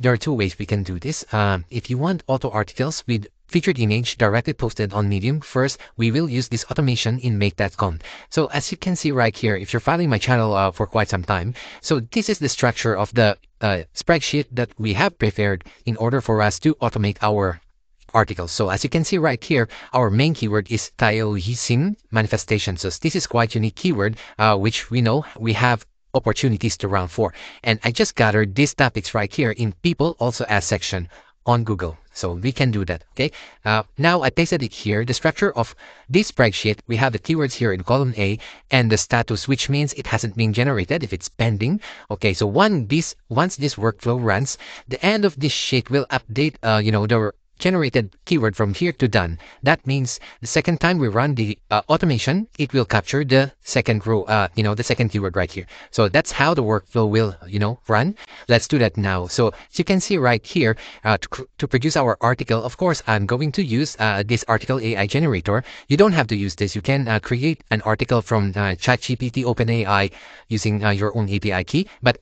there are two ways we can do this. Um, if you want auto articles with featured image directly posted on Medium, first, we will use this automation in make.com. So as you can see right here, if you're following my channel uh, for quite some time, so this is the structure of the uh, spreadsheet that we have prepared in order for us to automate our articles. So as you can see right here, our main keyword is Taoism manifestation. So this is quite unique keyword, uh, which we know we have opportunities to round for. And I just gathered these topics right here in people also as section on Google. So we can do that, okay? Uh, now I pasted it here. The structure of this spreadsheet, we have the keywords here in column A and the status, which means it hasn't been generated if it's pending. Okay, so one this once this workflow runs, the end of this sheet will update, uh, you know, the generated keyword from here to done. That means the second time we run the uh, automation, it will capture the second row, uh, you know, the second keyword right here. So that's how the workflow will, you know, run. Let's do that now. So as you can see right here, uh, to, to produce our article, of course, I'm going to use uh, this article AI generator. You don't have to use this. You can uh, create an article from uh, ChatGPT OpenAI using your own API key. But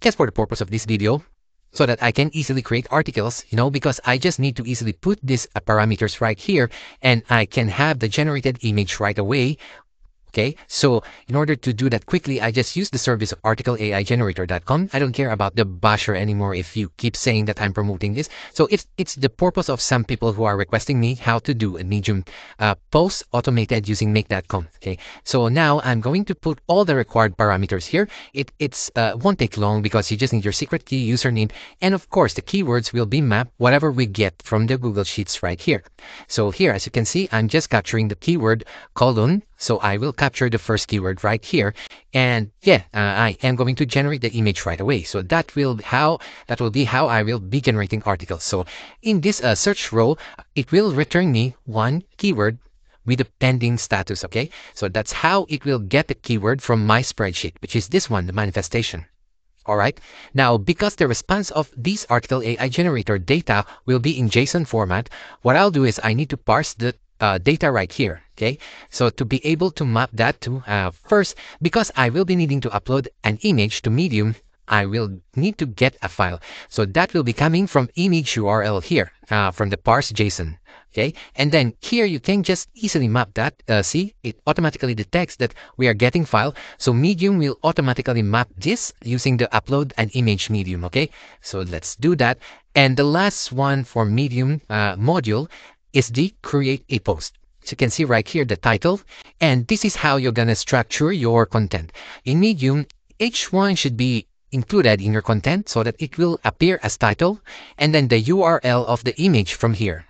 just for the purpose of this video, so that I can easily create articles, you know, because I just need to easily put these parameters right here and I can have the generated image right away Okay, so in order to do that quickly, I just use the service of articleaigenerator.com. I don't care about the basher anymore if you keep saying that I'm promoting this. So it's it's the purpose of some people who are requesting me how to do a Medium uh, post automated using make.com. Okay, so now I'm going to put all the required parameters here. It it's uh, won't take long because you just need your secret key, username, and of course the keywords will be mapped whatever we get from the Google Sheets right here. So here, as you can see, I'm just capturing the keyword colon so I will capture the first keyword right here. And yeah, uh, I am going to generate the image right away. So that will how that will be how I will be generating articles. So in this uh, search row, it will return me one keyword with a pending status. Okay, so that's how it will get the keyword from my spreadsheet, which is this one, the manifestation. Alright, now because the response of this article AI generator data will be in JSON format, what I'll do is I need to parse the uh, data right here. Okay, so to be able to map that to uh, first, because I will be needing to upload an image to Medium, I will need to get a file. So that will be coming from image URL here uh, from the parse JSON. Okay, and then here you can just easily map that. Uh, see, it automatically detects that we are getting file. So Medium will automatically map this using the upload an image medium. Okay, so let's do that. And the last one for Medium uh, module is the create a post. So you can see right here the title, and this is how you're gonna structure your content. In Medium, each one should be included in your content so that it will appear as title, and then the URL of the image from here.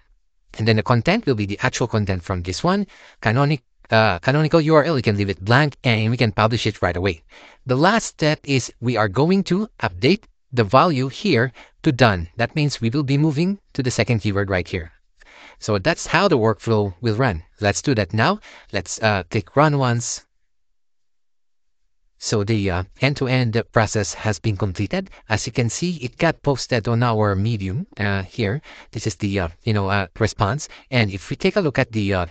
And then the content will be the actual content from this one, canonic, uh, canonical URL, you can leave it blank, and we can publish it right away. The last step is we are going to update the value here to done. That means we will be moving to the second keyword right here. So that's how the workflow will run. Let's do that now. Let's uh, click run once. So the uh, end-to-end -end process has been completed. As you can see, it got posted on our Medium uh, here. This is the uh, you know uh, response. And if we take a look at the uh,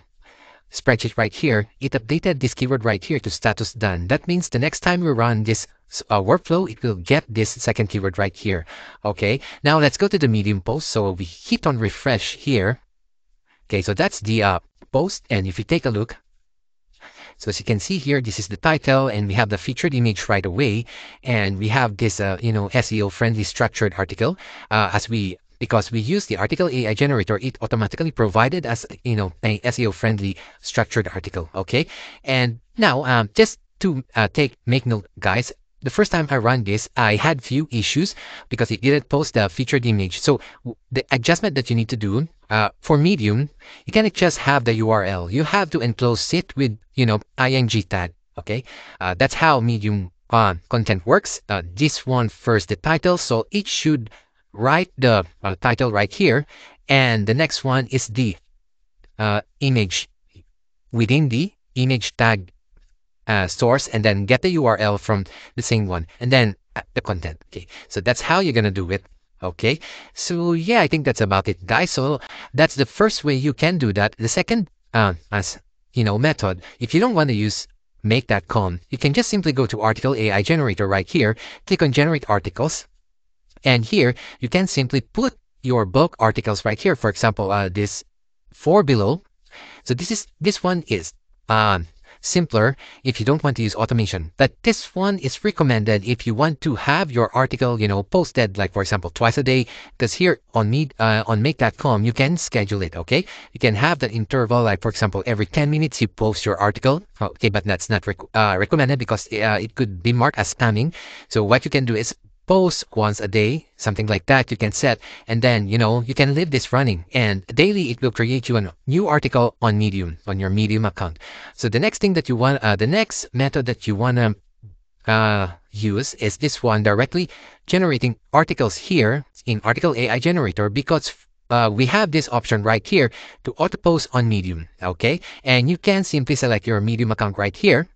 spreadsheet right here, it updated this keyword right here to status done. That means the next time we run this uh, workflow, it will get this second keyword right here. Okay, now let's go to the Medium post. So we hit on refresh here. Okay, so that's the uh, post. And if you take a look, so as you can see here, this is the title and we have the featured image right away. And we have this, uh, you know, SEO friendly structured article uh, as we because we use the article AI generator, it automatically provided us, you know, a SEO friendly structured article. Okay. And now, um, just to uh, take, make note, guys, the first time I ran this, I had few issues because it didn't post the featured image. So the adjustment that you need to do uh, for Medium, you cannot just have the URL. You have to enclose it with, you know, ing tag. Okay, uh, that's how Medium uh, content works. Uh, this one first the title, so it should write the uh, title right here, and the next one is the uh, image within the image tag source and then get the URL from the same one and then the content. Okay, so that's how you're gonna do it. Okay, so yeah, I think that's about it, guys. So that's the first way you can do that. The second, uh, as you know, method, if you don't want to use make.com, you can just simply go to article AI generator right here, click on generate articles, And here, you can simply put your bulk articles right here. For example, uh, this four below. So this is this one is um, simpler if you don't want to use automation. But this one is recommended if you want to have your article, you know, posted like for example twice a day. Because here on me uh, on make.com you can schedule it. Okay, you can have that interval like for example every 10 minutes you post your article. Okay, but that's not rec uh, recommended because uh, it could be marked as spamming. So what you can do is post once a day, something like that you can set. And then, you know, you can leave this running and daily it will create you a new article on Medium, on your Medium account. So the next thing that you want, uh, the next method that you want to uh, use is this one directly generating articles here in Article AI Generator because uh, we have this option right here to auto post on Medium. Okay. And you can simply select your Medium account right here.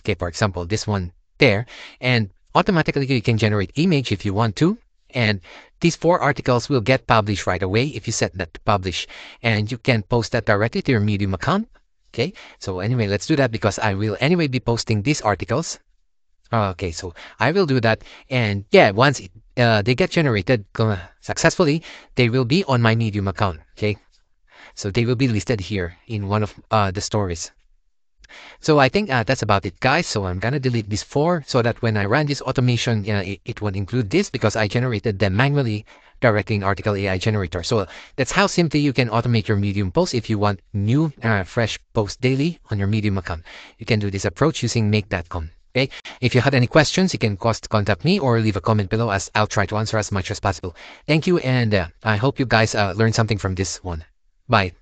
Okay. For example, this one there. And automatically you can generate image if you want to and these four articles will get published right away if you set that to publish. And you can post that directly to your medium account okay? So anyway let's do that because i will anyway be posting these articles. Okay so i will do that. And yeah once it, uh, they get generated uh, successfully they will be on my medium account okay? So they will be listed here in one of uh, the stories so I think uh, that's about it, guys. So I'm gonna delete these four so that when I run this automation, it, it won't include this because I generated them manually directly in Article AI Generator. So that's how simply you can automate your Medium posts if you want new, uh, fresh posts daily on your Medium account. You can do this approach using make.com. Okay. If you had any questions, you can contact me or leave a comment below as I'll try to answer as much as possible. Thank you, and uh, I hope you guys uh, learned something from this one. Bye.